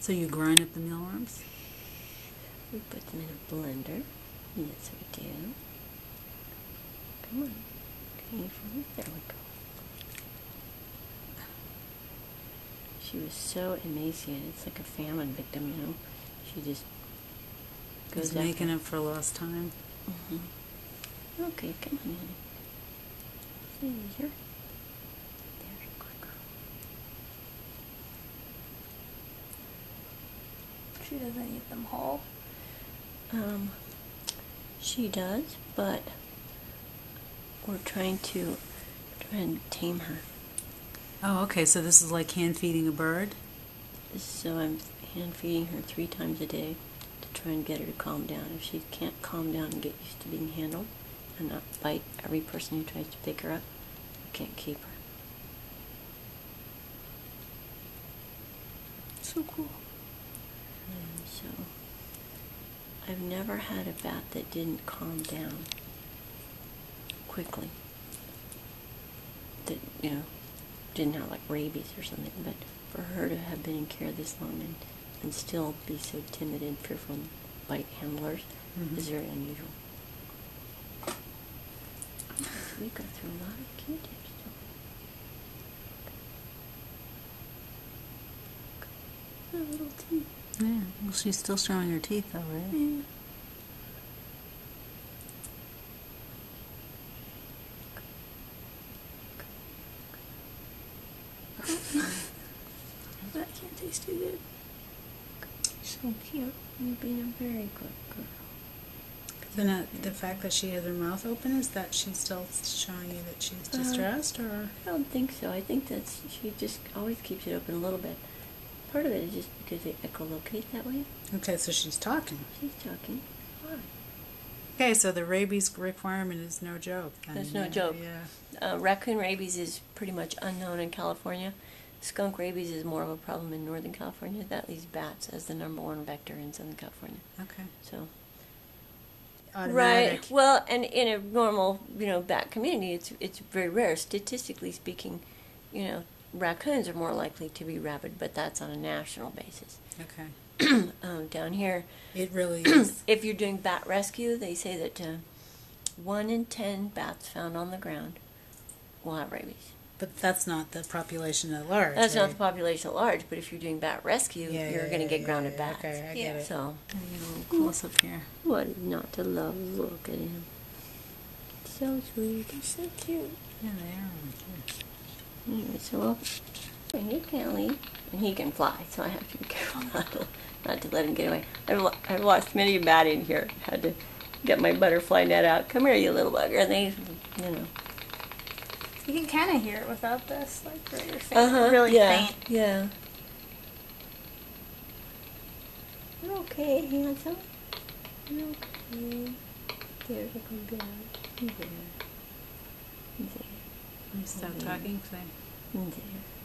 So you grind up the mealworms? We put them in a blender. Yes, we do. Come on. You find? There we go. She was so emaciated. It's like a famine victim, you know. She just goes making up for lost time. hmm Okay, come on, honey. See here. There's a good girl. She doesn't eat them whole. Um, she does, but we're trying to try and tame her. Oh, okay. So this is like hand feeding a bird? So I'm hand feeding her three times a day to try and get her to calm down. If she can't calm down and get used to being handled and not bite every person who tries to pick her up, I can't keep her. So cool. So I've never had a bat that didn't calm down quickly. That, you know, didn't have like rabies or something, but for her to have been in care this long and, and still be so timid and fearful of bite handlers Mhm. is very unusual. We go through a lot of Q-tips. A little teeth. Yeah. Well, she's still showing her teeth, though, right? Yeah. that can't taste too good. So cute. You're being a very good girl. Then uh, the fact that she has her mouth open is that she's still showing you that she's Uh, distressed, or I don't think so. I think that she just always keeps it open a little bit. Part of it is just because they echolocate that way. okay, so she's talking. She's talking. Why? Okay, so the rabies requirement is no joke. then, That's no yeah, joke. Yeah. Uh, raccoon rabies is pretty much unknown in California. Skunk rabies is more of a problem in Northern California. That leaves bats as the number one vector in Southern California. Okay. So Automatic. right. Well, and in a normal, you know, bat community, it's it's very rare. Statistically speaking, you know, raccoons are more likely to be rabid, but that's on a national basis. Okay. um, down here, It really is. if you're doing bat rescue, they say that uh, one in ten bats found on the ground will have rabies. But that's not the population at large. That's not the population at large, but if you're doing bat rescue, Yeah, you're yeah, going to yeah, get grounded bats. Okay, I get it. So, close up here. what not to love? Look at him. So sweet. They're so cute. Yeah, they are. Anyway, so well, he can't leave, and he can fly, so I have to be careful not to, not to let him get away. I've, I've lost many a bat in here. Had to get my butterfly net out. Come here, you little bugger. And they, you know. You can kind of hear it without this, like really faint. Uh-huh, Really yeah, faint. Yeah. You're okay, handsome? You're okay? There's a good girl. There. There. You stop talking, 'cause I- There.